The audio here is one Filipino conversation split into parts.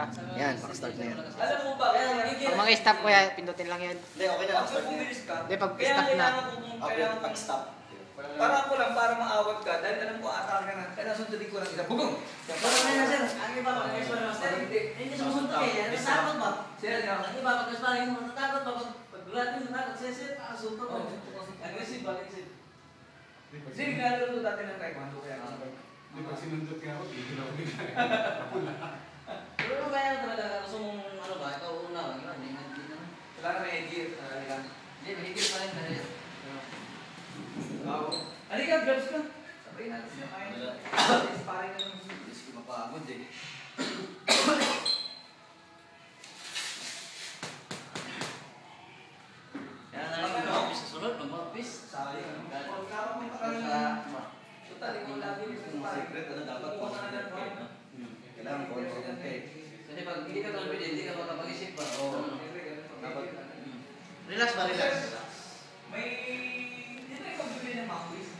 kuya. Yan, pakastart na yan. Alam mo ba, nagigil. Pag mga stop kuya, pindutin lang yun. Hindi, okay na. Pag Pakastart na yan. bumilis ka, Hindi, pag stop na. kailangan ko kung Okay, kailangan pag-stop. Para ako lang, para maawat ka, dahil alam ko atake ka na, kaya sundin ko lang kita. Bugong! Bakit na sir? Ang iba pag nag-explore na master, hindi hindi sumusuntok eh. Natakot ba? Sir, ako. Ang iba pag nag-explore yung natatakot ba? Pag pag yung natakot, sir, sir, suntok Oh, mo. Aggressive ba? Aggressive. Kasi naglalaro ko dati ng taekwondo kaya ako. Di pag sinundot ka ako, tigil ako bigla. Pero ano kaya talaga gusto mong ano ba? Ikaw una ba? Iba, Hindi hindi naman. Wala na may gear. Halika. Hindi, mahigit pa rin kasi. Oo. Halika, gloves ka. Siya. Kaya Wala. Sparring na lang. Hindi ko mapagod eh. Kaya na lang yung office sa sunod, mag-office. Sabi ka. Sa- Pagkakap mo pa sa- Total, ikaw lagi yung Kung secret, dapat Kung confident ka, confident ka. Kasi pag hindi ka confident, hindi ka makapag-isip pa. Oo. Relax ba, relax? May... Di ba ikaw bibili ng mouthpiece?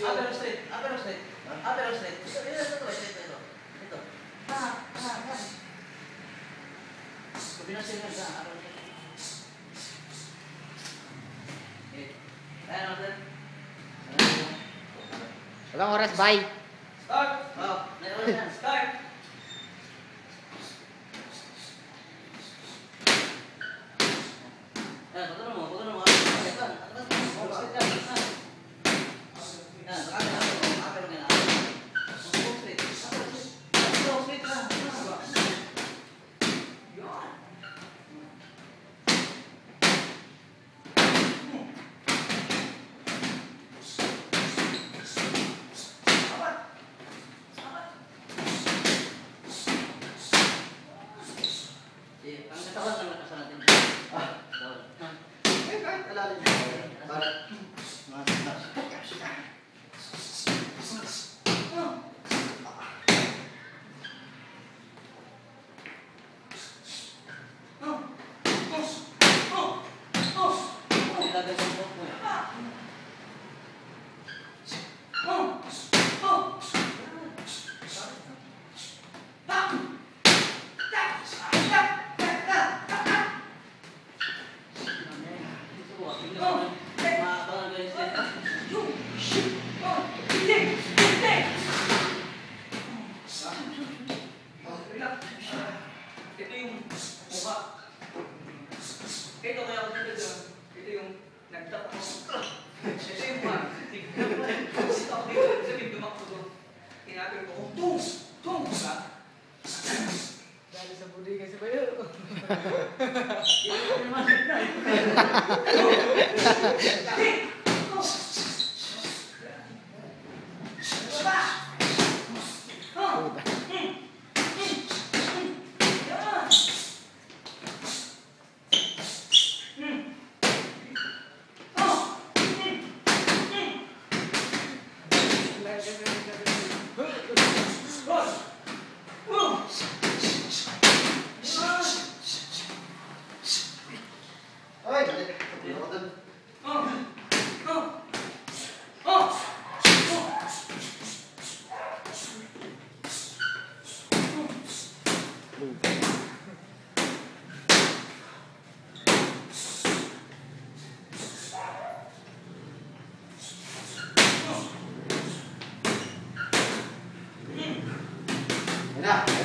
Upper straight, upper straight, upper straight. Ito, ito, ito, ito, ito, ito. Ah, ah, ah. Kombinasyon yan sa straight. Okay. Ayan, natin. Walang oras, bye. Start! Oh, meron yan. Start! Ayan, pagkano mo, đây đây đây Ito, yung mukha. Ito kaya ako dyan. Ito yung nagtap Oh! Yan na,